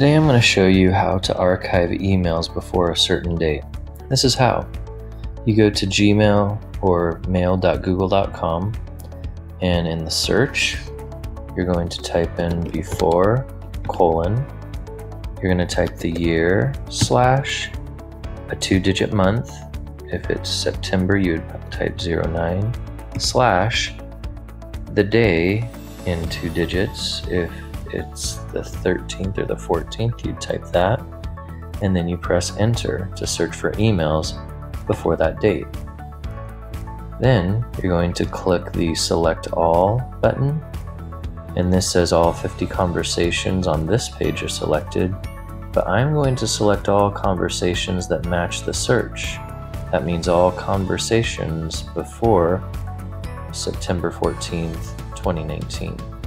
Today I'm going to show you how to archive emails before a certain date. This is how. You go to Gmail or mail.google.com and in the search you're going to type in before colon you're going to type the year slash a two-digit month if it's September you'd type 09 slash the day in two digits if it's the 13th or the 14th, you type that, and then you press enter to search for emails before that date. Then you're going to click the select all button, and this says all 50 conversations on this page are selected, but I'm going to select all conversations that match the search. That means all conversations before September 14th, 2019.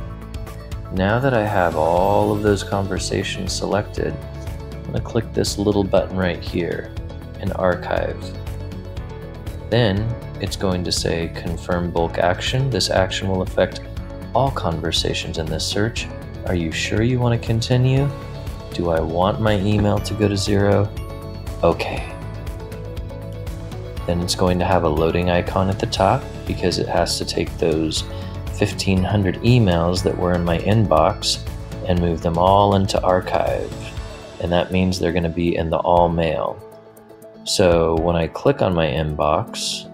Now that I have all of those conversations selected, I'm going to click this little button right here and archive. Then it's going to say confirm bulk action. This action will affect all conversations in this search. Are you sure you want to continue? Do I want my email to go to zero? Okay. Then it's going to have a loading icon at the top because it has to take those 1500 emails that were in my inbox and move them all into archive. And that means they're going to be in the all mail. So when I click on my inbox,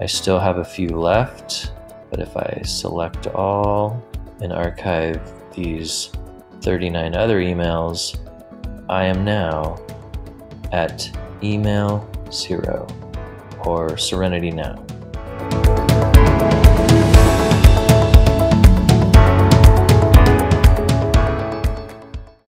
I still have a few left, but if I select all and archive these 39 other emails, I am now at email zero or Serenity Now.